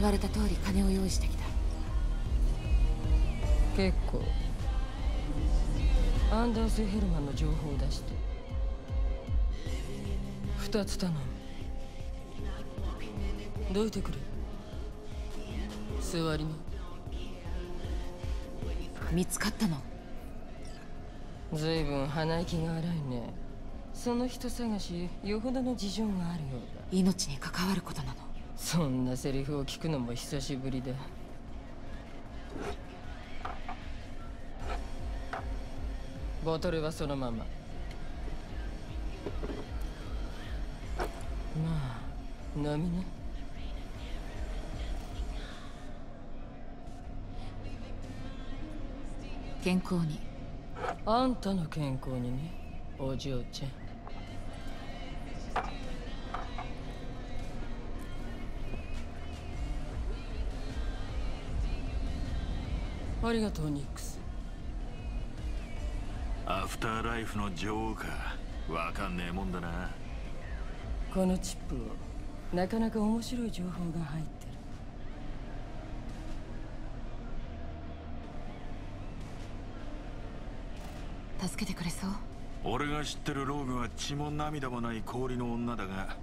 言われた通り金を用意してきた。結構。アンダース・ヘルマンの情報を出して。二つ頼む。どいてくれ座りな。見つかったの？ずいぶん鼻息が荒いね。その人探しよほどの事情があるようだ。命に関わることなのそんなセリフを聞くのも久しぶりだボトルはそのまま。まあ飲みな。健康に。あんたの健康にねお嬢ちゃんありがとうニックス。アフターライフの女王か。わかんねえもんだな。このチップをなかなか面白い情報が入ってる。助けてくれそう？俺が知ってるローグは血も涙もない氷の女だが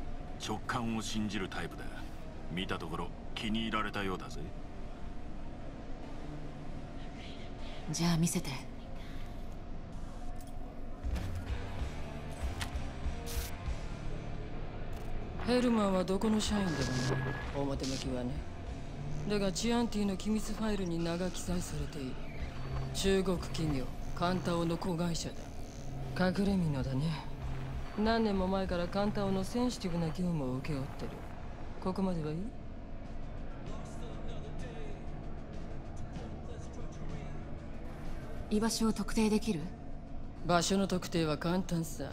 直感を信じるタイプだ。見たところ気に入られたようだぜじゃあ見せて。ヘルマンはどこの社員でもない。表向きはね。だがチアンティの機密ファイルに名が記載されている。中国企業カンタオの子会社だ。隠れ蓑だね。何年も前からカンタオのセンシティブな業務を請け負ってる。ここまではいい？居場所を特定できる？場所の特定は簡単さ。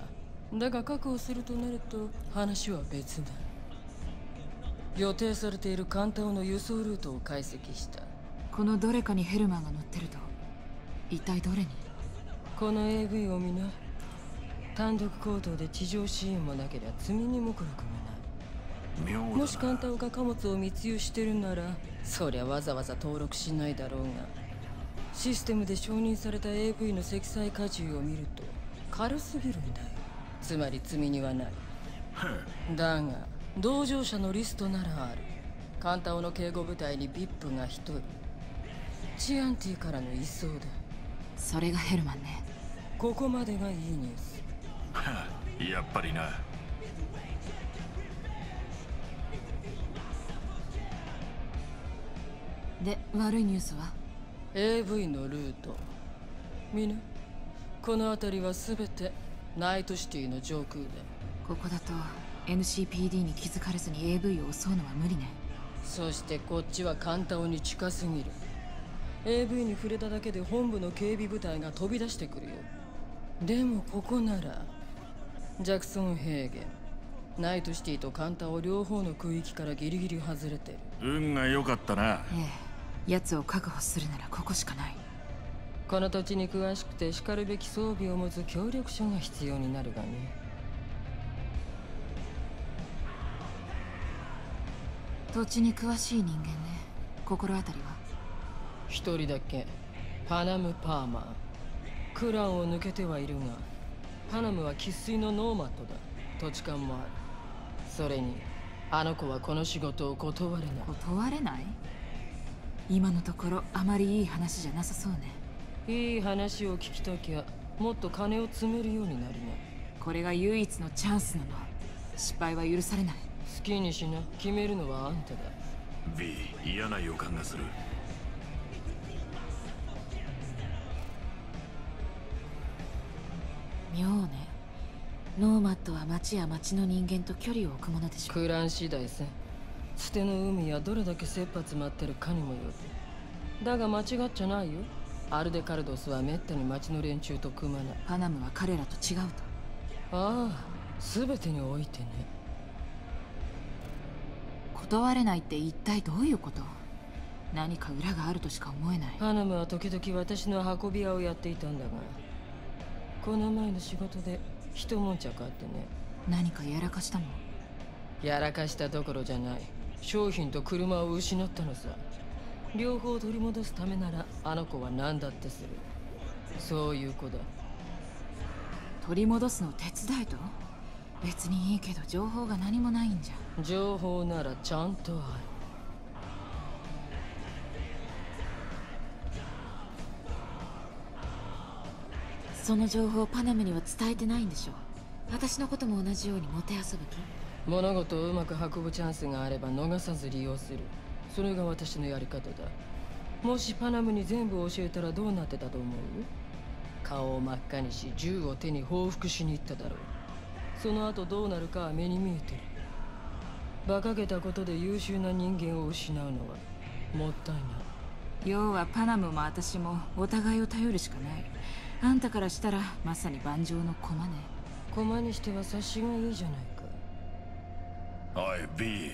だが確保するとなると話は別だ予定されているカンタオの輸送ルートを解析した。このどれかにヘルマンが乗ってると一体どれに？この AV を見な。単独行動で地上支援もなけりゃ罪にも黒くもない。妙だな。もしカンタオが貨物を密輸してるならそりゃわざわざ登録しないだろうがシステムで承認された AV の積載荷重を見ると軽すぎるんだよ。つまり罪にはない。だが同乗者のリストならある。カンタオの警護部隊に VIP が1人。チアンティからの移送だ。それがヘルマンね。ここまでがいいニュース。やっぱりな。で悪いニュースは？AV のルート。みなこの辺りは全てナイトシティの上空だここだと NCPD に気づかれずに AV を襲うのは無理ね。そしてこっちはカンタオに近すぎる。AV に触れただけで本部の警備部隊が飛び出してくるよ。でもここならジャクソン平原ナイトシティとカンタオ両方の空域からギリギリ外れてる。運が良かったな。ええ奴を確保するならここしかない。この土地に詳しくて叱るべき装備を持つ協力者が必要になるがね。土地に詳しい人間ね。心当たりは？一人だけ。パナム・パーマー。クランを抜けてはいるがパナムは生粋のノーマットだ。土地勘もある。それにあの子はこの仕事を断れな。い断れない？今のところあまりいい話じゃなさそうね。いい話を聞きたきゃもっと金を積めるようになりな。これが唯一のチャンスなの。失敗は許されない。好きにしな決めるのはあんただ。B 嫌な予感がする。妙ね。ノーマットは町や町の人間と距離を置くものでしょ。クラン次第さ捨ての海やどれだけ切羽詰まってるかにもよる。だが間違っちゃないよ。アルデカルドスはめったに町の連中と組まない。パナムは彼らと違うと。ああ全てにおいてね。断れないって一体どういうこと？何か裏があるとしか思えない。パナムは時々私の運び屋をやっていたんだがこの前の仕事で一悶着あってね。何かやらかしたのやらかしたどころじゃない商品と車を失ったのさ。両方取り戻すためならあの子は何だってする。そういう子だ。取り戻すの手伝いと？別にいいけど情報が何もないんじゃ。情報ならちゃんとある。その情報をパナムには伝えてないんでしょ私のことも同じようにもてあそぶ気？物事をうまく運ぶチャンスがあれば逃さず利用する。それが私のやり方だ。もしパナムに全部教えたらどうなってたと思う？顔を真っ赤にし銃を手に報復しに行っただろう。その後どうなるかは目に見えてる。馬鹿げたことで優秀な人間を失うのはもったいない。要はパナムも私もお互いを頼るしかない。あんたからしたらまさに盤上の駒ね。駒にしては察しがいいじゃないかおい B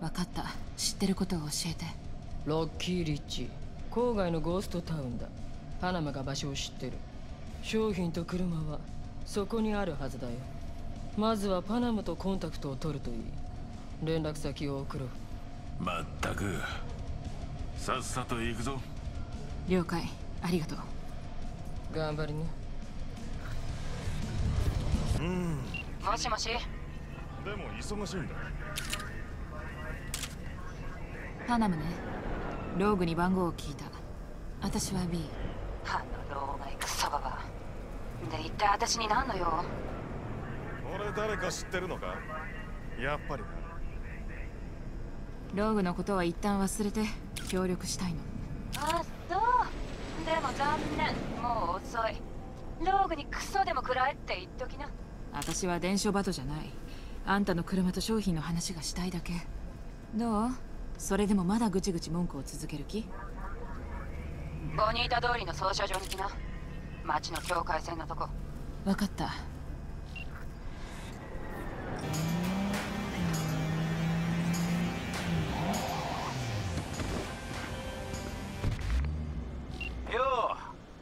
分かった。知ってることを教えて。ロッキーリッチ。郊外のゴーストタウンだ。パナマが場所を知ってる。商品と車はそこにあるはずだよ。まずはパナムとコンタクトを取るといい。連絡先を送ろう。まったく。さっさと行くぞ。了解。ありがとう。頑張りねもしもしでも忙しいんだ。パナムね。ローグに番号を聞いた。私は B あの老害クソババで一体私に何の用？俺誰か知ってるのか？やっぱり。なローグのことは一旦忘れて協力したいの。あそう。でも残念。もう遅い。ローグにクソでも食らえって言っときな私は伝書バトじゃない。あんたの車と商品の話がしたいだけ。どう？それでもまだぐちぐち文句を続ける気？ボニータ通りの操車場に来な。町の境界線のとこ。分かった。よ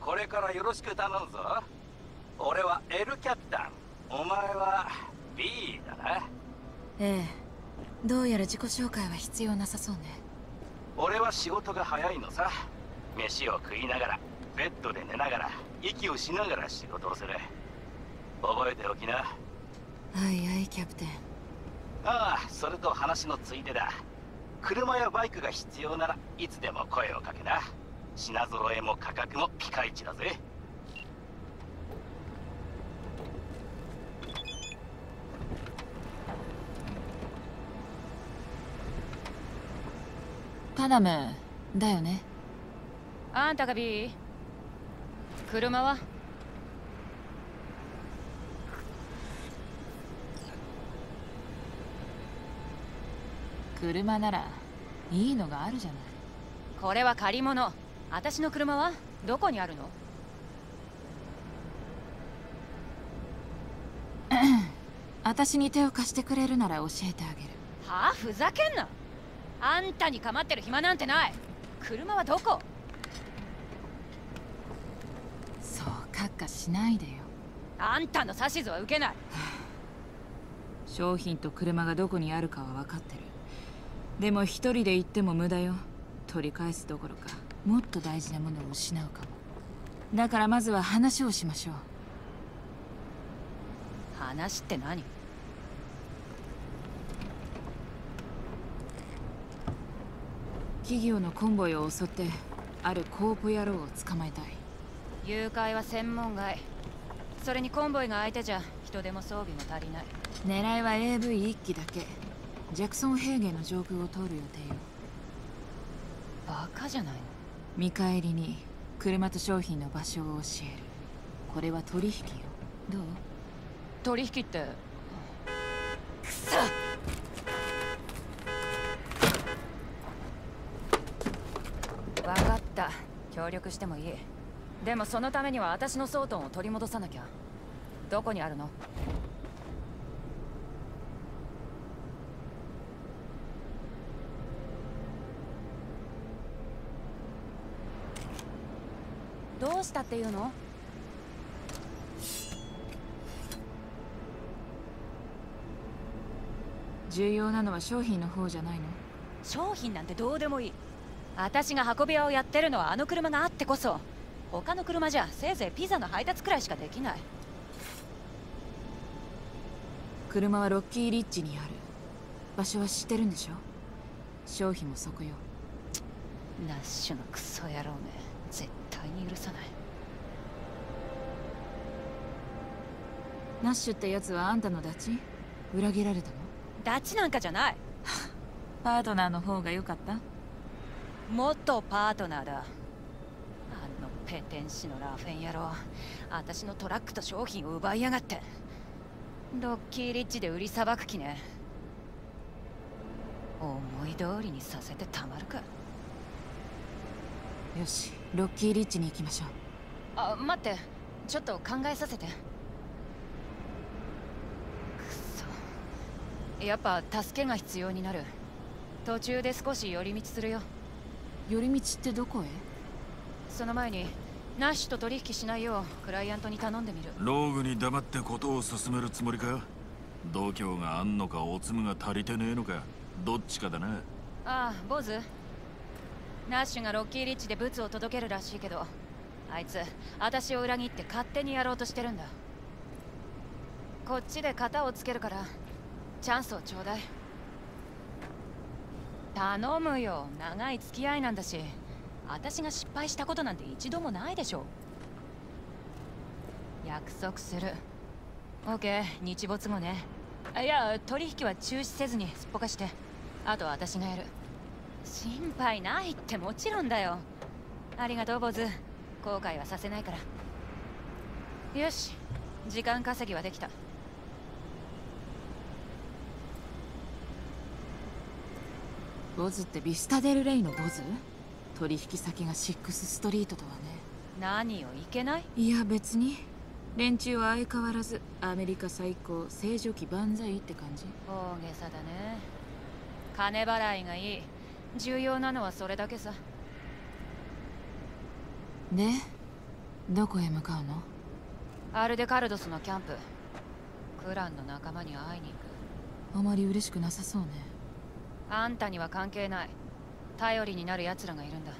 うこれからよろしく頼むぞ。俺は L キャプタンお前は B だな。ええ。どうやら自己紹介は必要なさそうね。俺は仕事が早いのさ。飯を食いながらベッドで寝ながら息をしながら仕事をする。覚えておきな。はいはいキャプテン。ああそれと話のついでだ。車やバイクが必要ならいつでも声をかけな。品揃えも価格もピカイチだぜパナムだよね。あんたが B 車は？車ならいいのがあるじゃない。これは借り物。私の車は？どこにあるの？私に手を貸してくれるなら教えてあげる。はあ？ふざけんなあんたに構ってる暇なんてない。車はどこ？そうカッカしないでよ。あんたの指図は受けない。商品と車がどこにあるかは分かってる。でも一人で行っても無駄よ。取り返すどころか。もっと大事なものを失うかも。だからまずは話をしましょう。話って何？企業のコンボイを襲ってあるコープ野郎を捕まえたい。誘拐は専門外。それにコンボイが相手じゃ人手も装備も足りない。狙いは AV1 機だけ。ジャクソン平原の上空を通る予定よ。バカじゃないの？見返りに車と商品の場所を教える。これは取引よ。どう？取引って協力してもいい。でもそのためには私のソートンを取り戻さなきゃ。どこにあるの？どうしたっていうの？重要なのは商品の方じゃないの？商品なんてどうでもいい。私が運び屋をやってるのはあの車があってこそ他の車じゃせいぜいピザの配達くらいしかできない。車はロッキーリッジにある。場所は知ってるんでしょ？商品もそこよ。ナッシュのクソ野郎め。絶対に許さない。ナッシュってやつはあんたのダチ？裏切られたの？ダチなんかじゃない。パートナーの方が良かった？元パートナーだ。あのペテン師のラフェン野郎。私のトラックと商品を奪いやがって。ロッキーリッジで売りさばく気ね。思い通りにさせてたまるか。よしロッキーリッジに行きましょう。あ待って。ちょっと考えさせて。くそ。やっぱ助けが必要になる。途中で少し寄り道するよ寄り道ってどこへ？その前にナッシュと取引しないようクライアントに頼んでみる。ローグに黙ってことを進めるつもりか度胸があんのかおつむが足りてねえのかどっちかだなああ坊主。ナッシュがロッキーリッチでブツを届けるらしいけどあいつ私を裏切って勝手にやろうとしてるんだ。こっちで型をつけるからチャンスをちょうだい頼むよ。長い付き合いなんだし私が失敗したことなんて一度もないでしょ約束する。OK 日没後ね。いや取引は中止せずにすっぽかして。あとは私がやる。心配ないってもちろんだよ。ありがとう坊主後悔はさせないから。よし時間稼ぎはできた。ボズってビスタデルレイのボズ？取引先がシックスストリートとはね。何よいけない？いや別に。連中は相変わらずアメリカ最高正常期万歳って感じ。大げさだね。金払いがいい。重要なのはそれだけさ。でどこへ向かうの？アルデカルドスのキャンプ。クランの仲間に会いに行く。あまり嬉しくなさそうねあんたには関係ない。頼りになる奴らがいるんだ。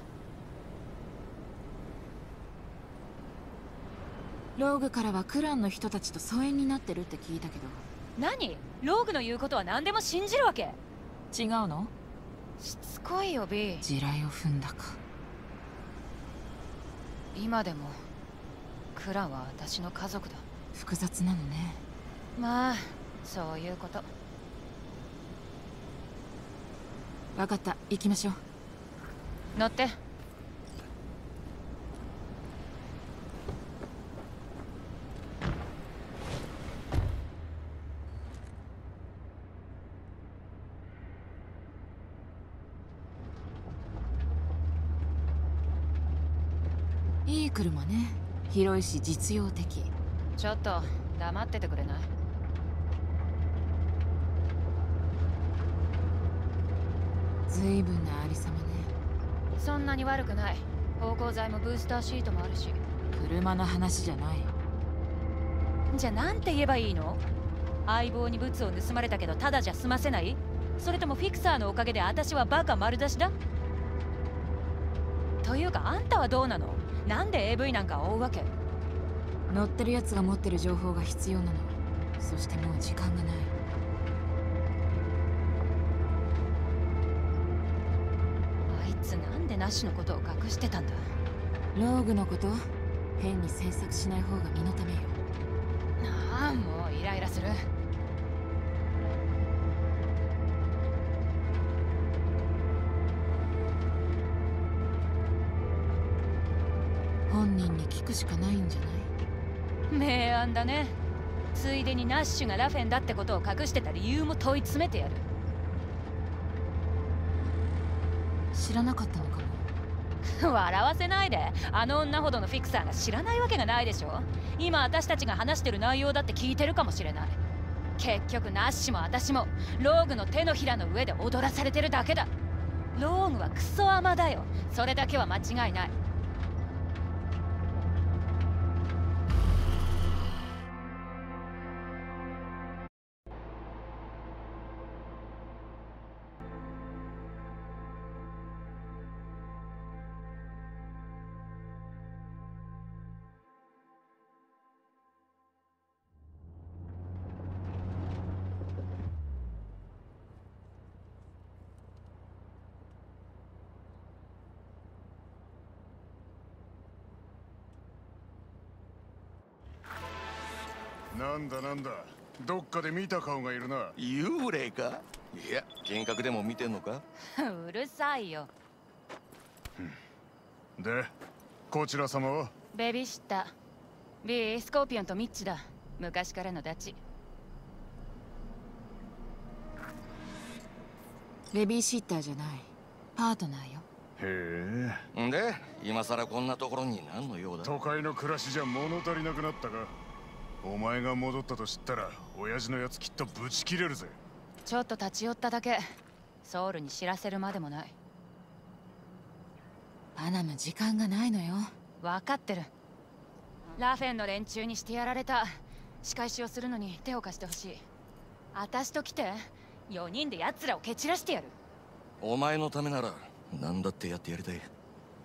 ローグからはクランの人たちと疎遠になってるって聞いたけど。何？ローグの言うことは何でも信じるわけ？違うの？しつこいよ B 地雷を踏んだか。今でもクランは私の家族だ。複雑なのね。まあそういうこと分かった。行きましょう。乗って。いい車ね。広いし実用的。ちょっと黙っててくれない？随分なありさまね。そんなに悪くない。芳香剤もブースターシートもあるし。車の話じゃない。じゃあなんて言えばいいの？相棒にブツを盗まれたけどただじゃ済ませない？それともフィクサーのおかげで私はバカ丸出しだ？というかあんたはどうなの？なんで AV なんか追うわけ？乗ってるやつが持ってる情報が必要なの。そしてもう時間がないでナッシュのことを隠してたんだ。ローグのこと？変に詮索しない方が身のためよ。ああもうイライラする。本人に聞くしかないんじゃない？明暗だね。ついでにナッシュがラフェンだってことを隠してた理由も問い詰めてやる知らなかったのかも。笑わせないで。あの女ほどのフィクサーが知らないわけがないでしょ。今私たちが話してる内容だって聞いてるかもしれない。結局ナッシも私もローグの手のひらの上で踊らされてるだけだ。ローグはクソアマだよ。それだけは間違いない。なんだなんだ。どっかで見た顔がいるな。幽霊か？いや。幻覚でも見てんのか？うるさいよ。でこちら様は？ベビーシッター。B スコーピオンとミッチだ。昔からのダチ。ベビーシッターじゃない。パートナーよ。へえ。んで今さらこんなところに何の用だ？都会の暮らしじゃ物足りなくなったか？お前が戻ったと知ったら親父のやつきっとブチ切れるぜ。ちょっと立ち寄っただけ。ソウルに知らせるまでもない。パナム時間がないのよ。分かってる。ラフェンの連中にしてやられた。仕返しをするのに手を貸してほしい。私と来て4人で奴らを蹴散らしてやる。お前のためなら何だってやってやりたい。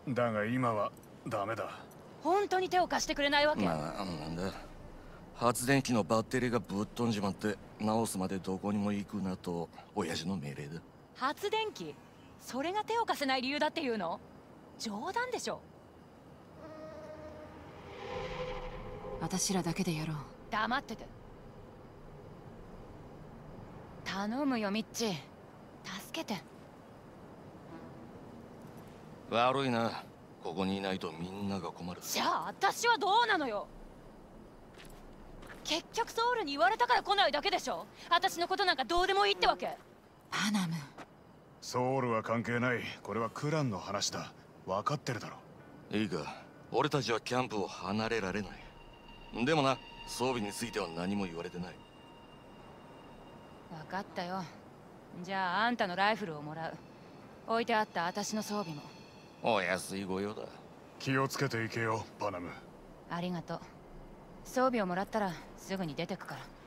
だが今はダメだ。本当に手を貸してくれないわけ、まあなんだ発電機のバッテリーがぶっ飛んじまって直すまでどこにも行くなと親父の命令だ。発電機？それが手を貸せない理由だっていうの？冗談でしょ。私らだけでやろう。黙ってて。頼むよミッチ。助けて。悪いな。ここにいないとみんなが困る。じゃあ私はどうなのよ結局ソウルに言われたから来ないだけでしょ？私のことなんかどうでもいいってわけ？パナム。ソウルは関係ない。これはクランの話だ。分かってるだろ。いいか。俺たちはキャンプを離れられない。でもな装備については何も言われてない。分かったよ。じゃああんたのライフルをもらう。置いてあった私の装備も。お安い御用だ。気をつけていけよパナム。ありがとう装備をもらったらすぐに出てくから。